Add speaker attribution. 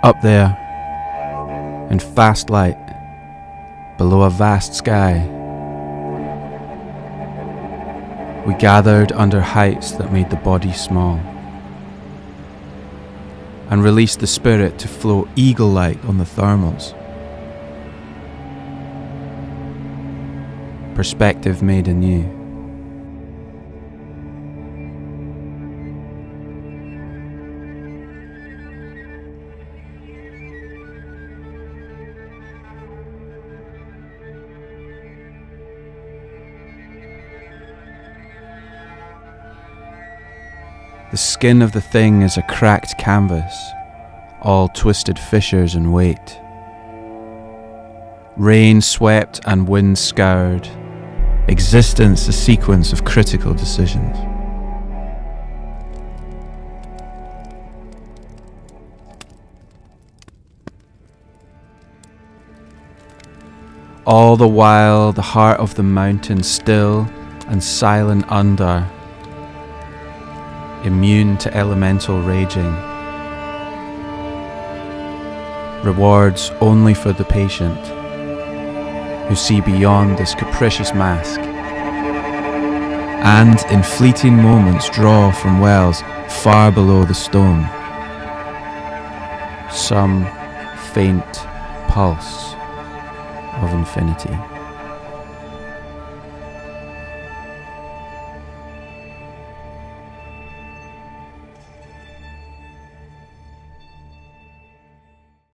Speaker 1: Up there, in fast light, below a vast sky, we gathered under heights that made the body small, and released the spirit to float eagle like on the thermals. Perspective made anew. The skin of the thing is a cracked canvas, all twisted fissures and weight. Rain swept and wind scoured, existence a sequence of critical decisions. All the while, the heart of the mountain still and silent under immune to elemental raging. Rewards only for the patient who see beyond this capricious mask and in fleeting moments draw from wells far below the stone some faint pulse of infinity.